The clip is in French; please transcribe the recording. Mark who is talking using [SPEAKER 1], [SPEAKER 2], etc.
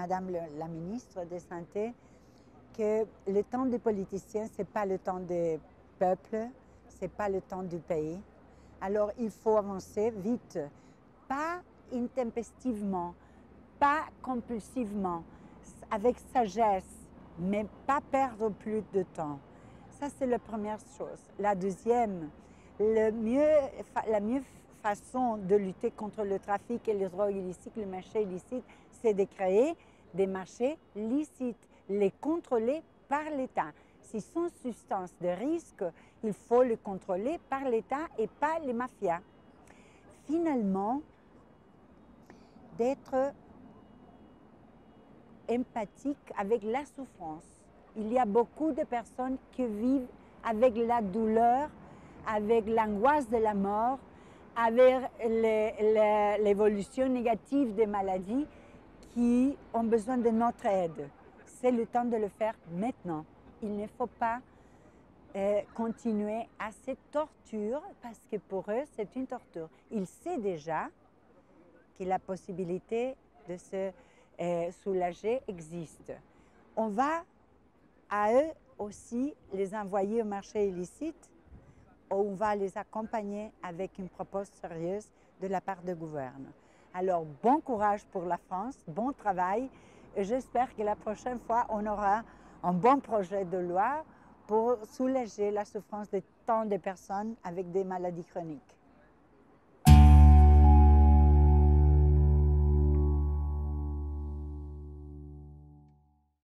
[SPEAKER 1] Madame la ministre de Santé, que le temps des politiciens, ce n'est pas le temps des peuples, ce n'est pas le temps du pays. Alors il faut avancer vite, pas intempestivement, pas compulsivement, avec sagesse, mais pas perdre plus de temps. Ça, c'est la première chose. La deuxième, le mieux, la mieux façon de lutter contre le trafic et les drogues illicites, le marché illicite, c'est de créer des marchés licites, les contrôler par l'État. Si sont substances de risque, il faut les contrôler par l'État et pas les mafias. Finalement, d'être empathique avec la souffrance. Il y a beaucoup de personnes qui vivent avec la douleur, avec l'angoisse de la mort, avec l'évolution négative des maladies qui ont besoin de notre aide. C'est le temps de le faire maintenant. Il ne faut pas euh, continuer à cette torture parce que pour eux, c'est une torture. Ils savent déjà que la possibilité de se euh, soulager existe. On va à eux aussi les envoyer au marché illicite on va les accompagner avec une proposition sérieuse de la part du gouvernement. Alors, bon courage pour la France, bon travail, et j'espère que la prochaine fois, on aura un bon projet de loi pour soulager la souffrance de tant de personnes avec des maladies chroniques.